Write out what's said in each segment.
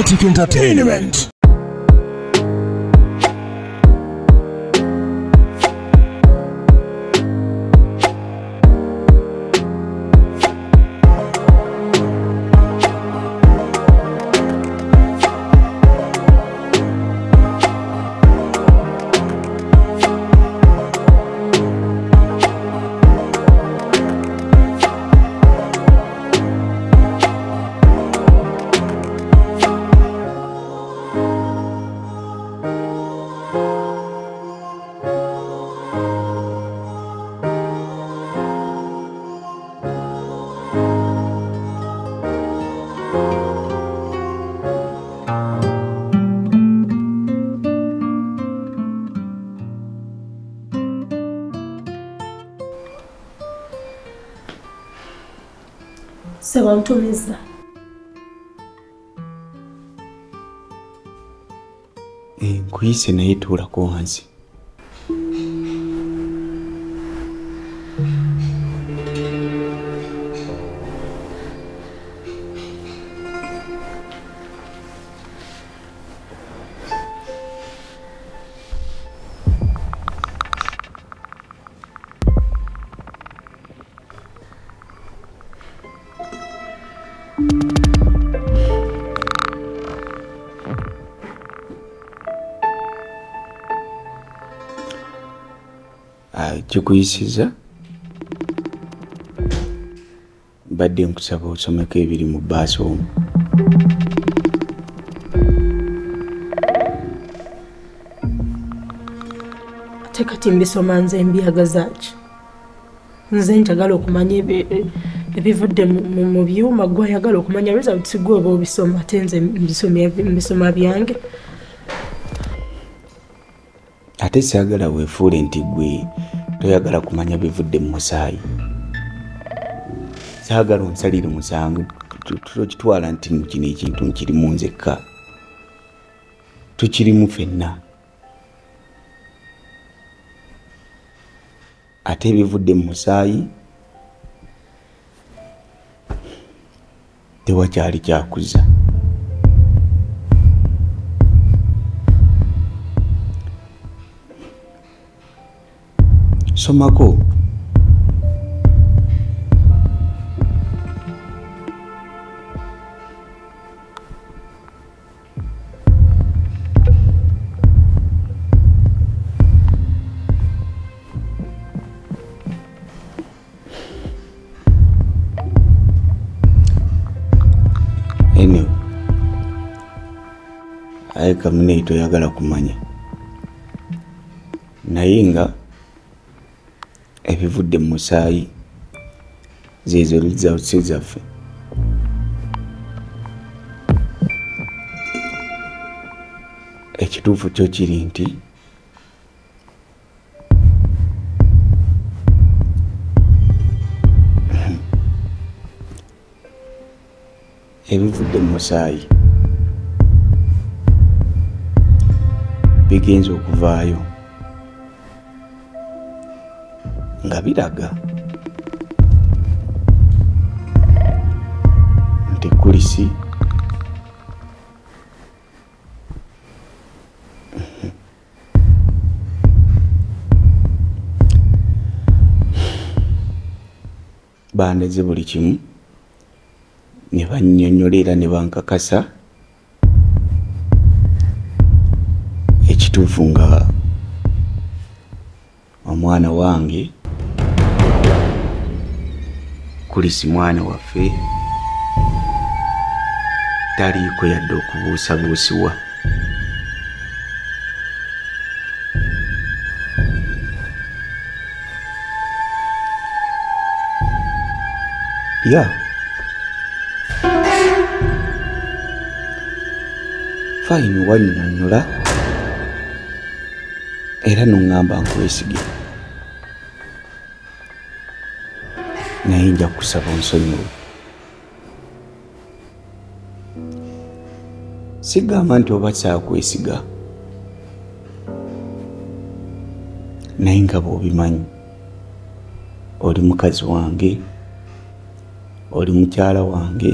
Dramatic Entertainment. sewamtumiza. Nkuyi sena yituula ku wansi kikuyisiza? Badde nkusaba osomeko ebiri mu bbaasi omu. Ate kati mbisoma nze mbiyagaza ki nze njagala okumanya ebivudde mu- byuma gwe ayagala okumanya results gwe oba obisoma ate nze mbisoma byange. Ate saagala weefuule nti gwe toyagala kumanya bivudde mu musaayi. Saagala onsalire musango tokitwala nti kino ekintu nkirimu nzekka. Tukirimu ffenna. Ate ebivudde mu musaayi tewakyali kyakuza. Somako aye kamuneyi toyagala kumanya. Naye nga ebivudde mu musaayi zezo results zaffe. Ekituufu kyo kiri nti ebivudde mu musaayi bigenza okuvaayo. Nga biraga. Nti kulisi. Bandeze buli kimu. Ne bannyonnyola ne bankakasa ekituufu nga omwana wange. Kulisi mwana waffe. Taliiko yadde okubuusabuusibwa. Ya. Fayini wannyonnyola era noŋŋamba nkwesige naye nja kusaba onsonyiwe sigamba nti oba saakwesiga naye nga bw'obimanyi oli mukazi wange oli mukyala wange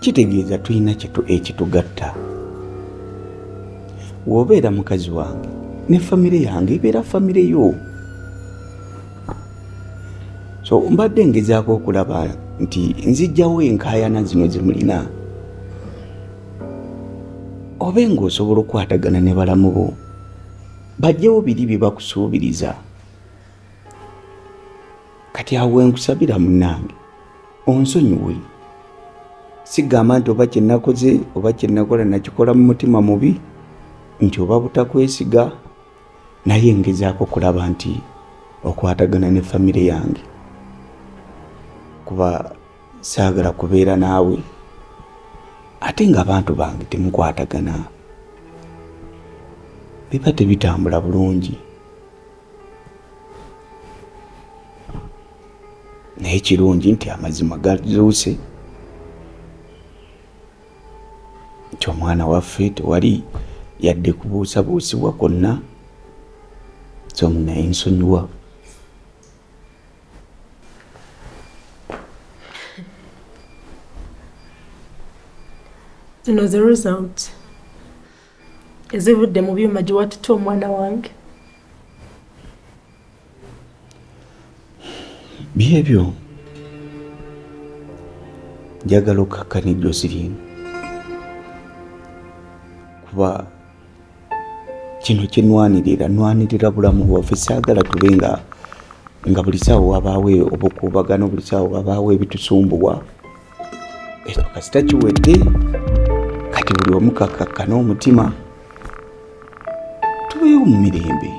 kitegeeza tulina kitu ekitugatta wobeera mukazi wange ne famire yange ebeera famire yo. So mbadde ngezaako okulaba nti nzijjawo enkaayana zino zemulina obe ng'osobola okukwatagana ne balamu bo bajjewo biri bye bakusuubiriza. Kati awo wenkusabira munnange onsonyiwe. Sigamba nti oba kyenakoze oba kyenakola nakikola mu mutima mubi nti oba butakwesiga naye ngezaako kulaba nti okwatagana ne famire yange. Kuba saagala kubeera naawe ate ng'abantu bange temukwatagana. Biba tebitambula bulungi. Naye kirungi nti amazima gazuuse. Nti omwana waffe tewali yadde kubuusabuusibwa kwonna so naye nsonyiwa zino ze result. Ezivudde mu byuma gye watuta omwana wange. Byebyo njagala okkakkana ejjosi lino kuba kino kyenwanirira nwanirira bulamu bwaffe saagala tube nga nga buli saawa wabaawo obukuubagano buli saawa wabaawo ebitusumbuwa. Ekyo kasita kiwedde kati buli omu kakkakkana omutima tubeewo mu mirembe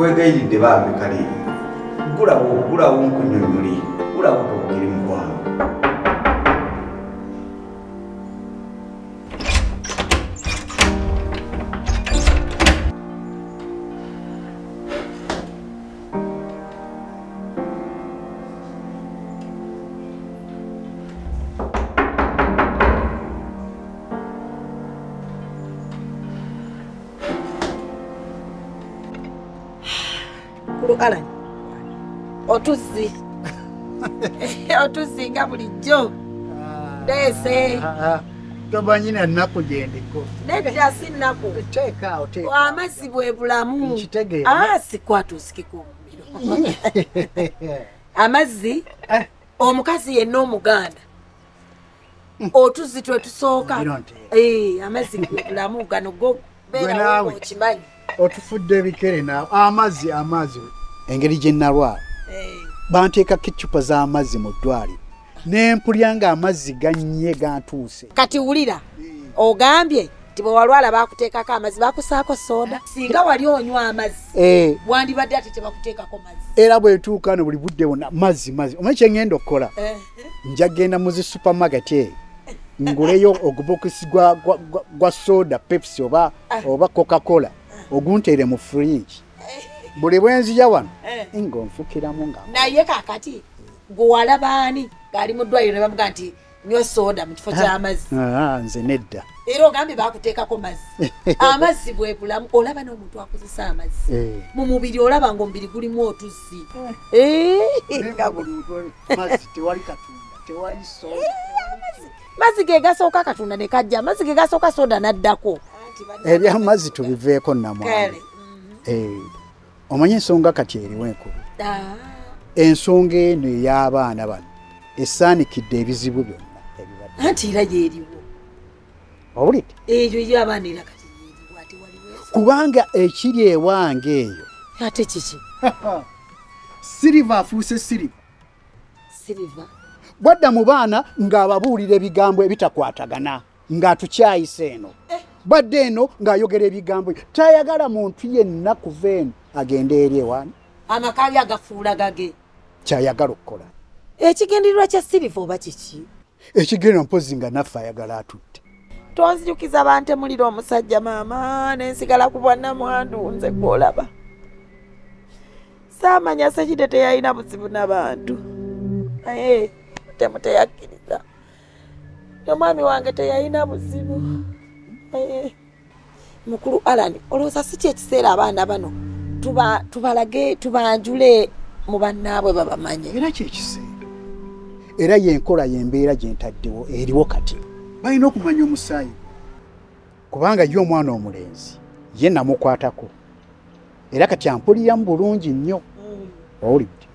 nkwegayiridde bambi kale gulawo gulawo nkunyonyoli kulukalani otuzzi otuzinga bulijjo. Ndeese. Tobanyina nnaku gyendiko nedda si nnaku. Teeka amazzi bwe bulamu. Nkitegeera. Ah, sikwatusikika omuliro. Amazzi omukazi yenna omuganda. Otuzzi twetusooka Omuliro nteera. Eh, amazzi bulamu gano go Gwe naawe. okimanyi. Otufudde ebikere naawe. Amazzi amazzi engeri gye nalwala Eh, banteekako ecupa z'amazzi mu ddwaliro nempulya ng'amazzi gannye gantuuse. Kati wulira ogambye nti bwe walwala bakuteekako amazzi bakusaako soda? Singa wali onywa amazzi Eh, wandibadde ate tebakuteekako mazzi. Era bwetuuka no buli budde bwonna mazzi mazzi. Omanyi kyeŋŋenda okukola? Eh, nja genda mu zi supermarket eyo nguleyo ogubokisi gwa, soda pepsi oba, oba coca cola ogunteere mu fridge. Buli bwe nzija wano Eh. ng'onfukiramu nga naye kakati gwe walabaani ng'ali mu ddwaliro ne bamuga nti nywa sooda mu kifo ky'amazzi Ah, nze nedda. Era ogambye bakuteekako mazzi. Amazzi bwe bulamu olaba n'omuntu akozesa amazzi. Eh. mu mubiri olaba ngaomubiri gulimu otuzzi. Eh, nga buli- mazzi tewali katonda tewali soda. Mazzi ge gasooka katonda ne kajja amazzi ge gasooka sooda n'addako. Ebyamazzi tubiveeko namwana Eh, omanyi ensonga kati eriwo enkulu? Ensonga eno ey'abaana bano esaanikidde ebizibu byonna ebibadde. Anti era gyeriwo. Owulidde eyo eyabaana era kati yeriwo ate waliwo kubanga ekiri ewange eyo. Ate kiki? Siriva afuuse siriva. Siriva. Bwadda mu baana ng'ababuulira ebigambo ebitakwatagana ng'atukyayisa eno. Bwadde eno ng'ayogera ebigambo tayagala muntu yenna kuva eno agende eri ewaani. Amakabi agafuula gage. Kyayagala okukola. Ekigendererwa kya siriva oba kiki? Ekigenda mpozi nga naffe ayagala atutte. Tonzijukiza bantemulira omusajja maama nensigala ku bwannamwandu nze gwolaba. Saamanya sekide teyalina buzibu n'abantu naye temu teyakkiriza. Omwami wange teyalina buzibu. Naye mukulu alani olowooza si kyekiseera abaana bano tubalage tubanjule mu bannaabwe babamanye era kyekiseera era yenkola yembeera gyentaddewo eriwo kati. Balina okumanya omusaayi? Kubanga ye omwana omulenzi ye namukwatako. Era kati ampuliramu bulungi nnyo. Owulidde?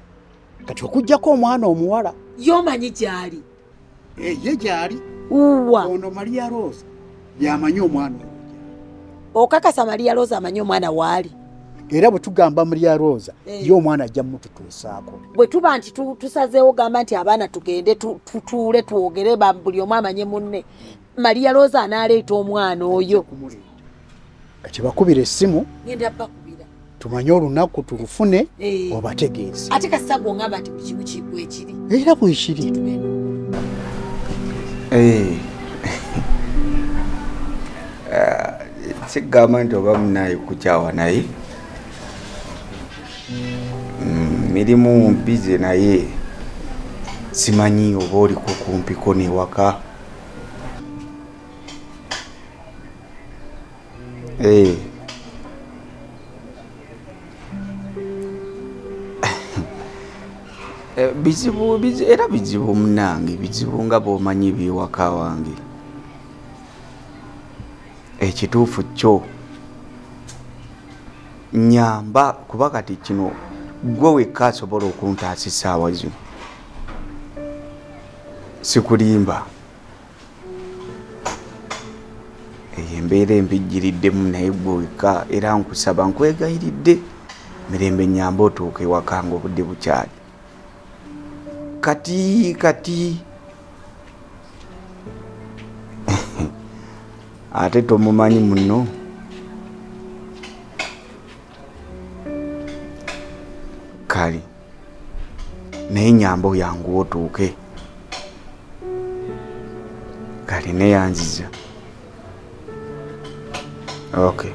Kati okugjako omwana omuwala? Yomanyi gyali? Ye gyali. Uwa. Ono maria rose yamanyi omwana okakasa maria rosa amanyi omwana waali era bwe tugamba maria rosa Eh. ye omwana ajja mututuusaako. Bwe tuba nti tu- tusazeewo gamba nti abaana tugende tu- tutuule twogere ba- buli omu amanye munne. Maria rosa anaaleeta omwana oyo. Kumuleeta kati bakubira. essimu tumanye olunaku tulufune Eh. obategeeze. Ate kasita gwongamba nti kimu kiggwa ekiri era bwekiri Eh. Ah, kigamba nti oba munaye kukyawa naye mirimu mpize naye simanyi oba oliko kumpiko newaka Eh. Eh, bizibu bizi- era bizibu munange bizibu nga bwomanyi ebyewaka wange. Ekituufu kyo. Nyamba kuba kati kino gwe wekka asobola okuntaasa essaawa zino sikulimba. Eyo embeera empijjiriddemu naye gwe wekka era nkusaba nkwegayiridde mirembe nyamba otuuka ewaka nga obudde bukyali. Kati kati. Ate tomumanyi muno kale naye nyamba yangu otuuke. Kale neyanziza okay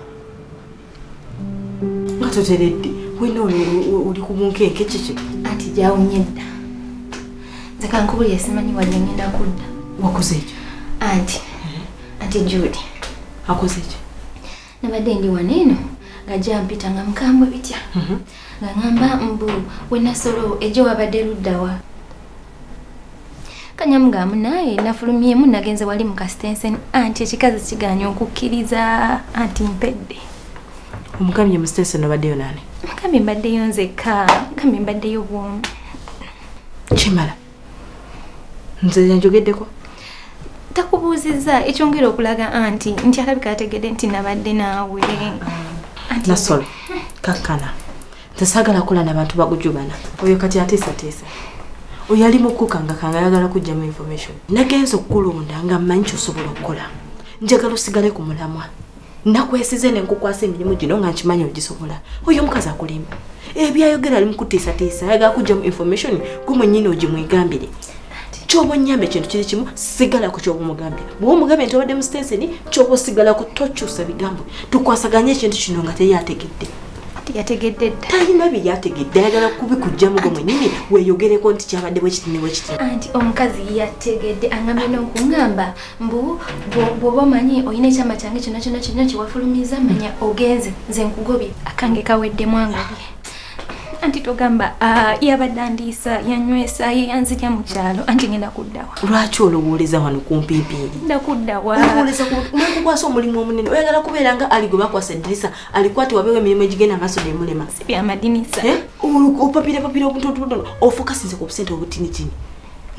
nga toteredde wena oli ku bunkenke kiki? Anti gyawunye dda. Nze kankubulya simanyi wadde ngenda kudda. Wakoze ekyo? Anti anti judy akoze ekyo? Nabadde ndi wano eno nga jampita nga mukambwe bitya nga ŋŋamba mbu wenasolo ejo wabadde luddawa kanyamugamu naye nafulumyemu nagenze wali mu kasitensen anti ekikazi kiganya okukkiriza? Anti mpedde. Omukamye mu station obaddeyo nani? Mukambe mbaddeyo nzekka mukambe mbaddeyo bwomu. Kimala? Nze yanjogeddeko takubuuzizza ekyongera okulaga anti nti alabika ategedde nti nabadde naawe. Nasolo kakkana nze saagala kola nabantu bagujubana oyo kati ateesateesa oyo ali mukukangakanga ayagala kugjamu information. Nagenza okukulonda nga mmanyi kyosobola okukola. Njagala osigale ku mulamwa. Nakwesize nenkukwasa emirimu gino nga nkimanyi ogisobola. Oyo omukazi akulimba. Ebyayogera ali mukutiisatiisa ayagala kugjamu information gwe mwenyini ogimwegambire kyoba onyamba ekintu kiri kimu sigalako kyoba omugambye. Bwe omugambye nti obadde mu sitenseni kyoba osigalako tokyusa bigambo. Tukwasaganye ekintu kino nga teri ategedde teyategedde dda. Talina bye yategedde ayagala kubikugjamu gwe mwenyini weeyogereko nti kyabadde bwekiti ne bwekiti anti omukazi yategedde aŋambye n'okuŋŋamba mbu bwo- bw'oba omanyi olina ekyama kyange kyonna kyonna kyonna kyewafulumiza manya ogenze nze nkugobye. Akange kaweddemu angobye anti togamba "Ah, yabadde andiisa yanywesa ye yanzirya mu kyalo. Anti ngenda kuddawa lwaki olowooleza wano kumpimpiiri ngenda kuddawa olowooleza nekukwasa omulimu omunene. Oyagala kubeera nga ali gwe bakwasa eddirisa alikwate wabeewo emirimu egigenda maaso nemulema byamadinisa opapira papira obutonotono ofokasinze ku busente obutinitini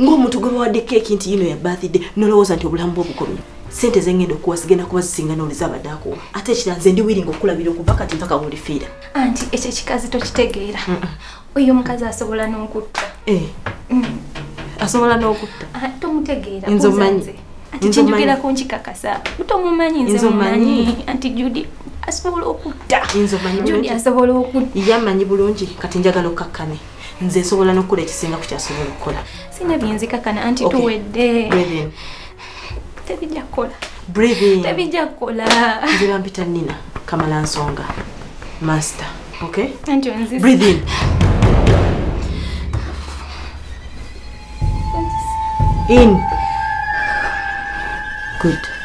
ng'omuntu gwe bawadde keeki nti yino ya bathide nolowooza nti obulamu bwe obukomye sente zengenda okuwa zigenda kuba zisinga noliza abadde akuwa ate ekira nze ndi wiringa okulabira okuva kati mpaka wulifiira anti ekyo ekikazi tokitegeera. Oyo omukazi asobola n'okutta. Mm. asobola n'okutta? Ah, tomutegeera. Nze omanyi. anti kyenjogerako nkikakasa tomumanyi nze mumanyi. Anti judi asobola okutta. Bulungi. Asobola okutta. Ye amanyi bulungi kati njagala okkakkane nze nsobola n'okukola ekisinga ku kyasobola okukola sina byenzikakana anti tuwedde. Tebijja kukola tebijja kukola nze mpita nina? Kamala nsonga. Master. Okay? Breathe in. In. Good